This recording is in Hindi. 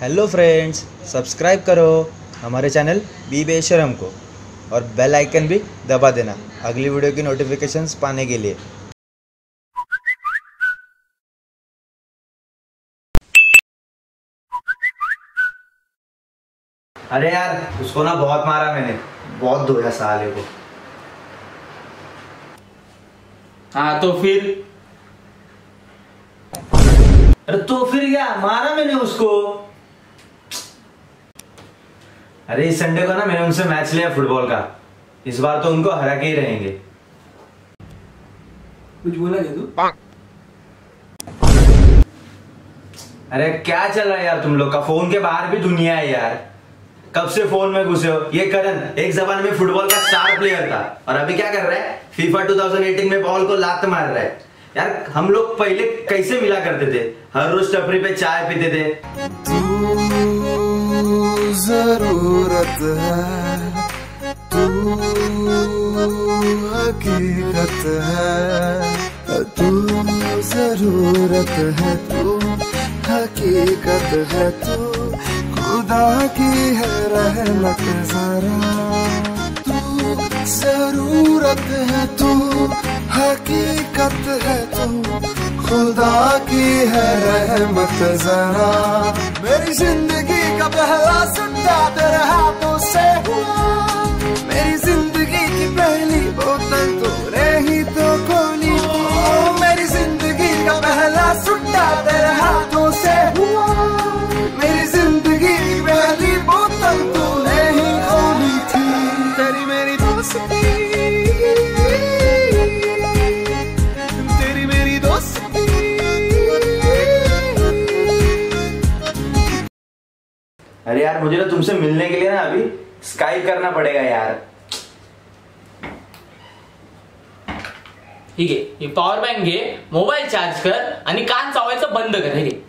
हेलो फ्रेंड्स सब्सक्राइब करो हमारे चैनल बी बेशरम को और बेल आइकन भी दबा देना अगली वीडियो की नोटिफिकेशंस पाने के लिए। अरे यार उसको ना बहुत मारा मैंने। बहुत धोया साले को हाँ तो फिर? अरे तो फिर क्या मारा मैंने उसको। अरे इस संडे को ना मैंने उनसे मैच लिया फुटबॉल का। इस बार तो उनको हरा के ही रहेंगे। कुछ बोला क्या तू? अरे क्या चल रहा है यार तुम लोग का? फ़ोन के बाहर भी दुनिया है यार। कब से फ़ोन में घुसे हो? ये करण एक जमाने में फुटबॉल का स्टार प्लेयर था। और अभी क्या कर रहा है? फीफा 2018 में बॉल को लात मार रहा है। यार हम लोग पहले कैसे मिला करते थे? हर रोज टपरी पे चाय पीते थे। तू ज़रूरत है। तू हकीकत है। तू ज़रूरत है, तू हकीकत है। तू खुदा की है रहमत जरा। तू ज़रूरत है, तू हकीकत है। तू खुदा की है रहमत जरा। मेरी ज़िंदगी अरे यार, मुझे ना तुमसे मिलने के लिए ना अभी स्काइप करना पड़ेगा यार। ठीक हे पॉवर बँक घे मोबाईल चार्ज कर कान चावायचं बंद कर, हे घे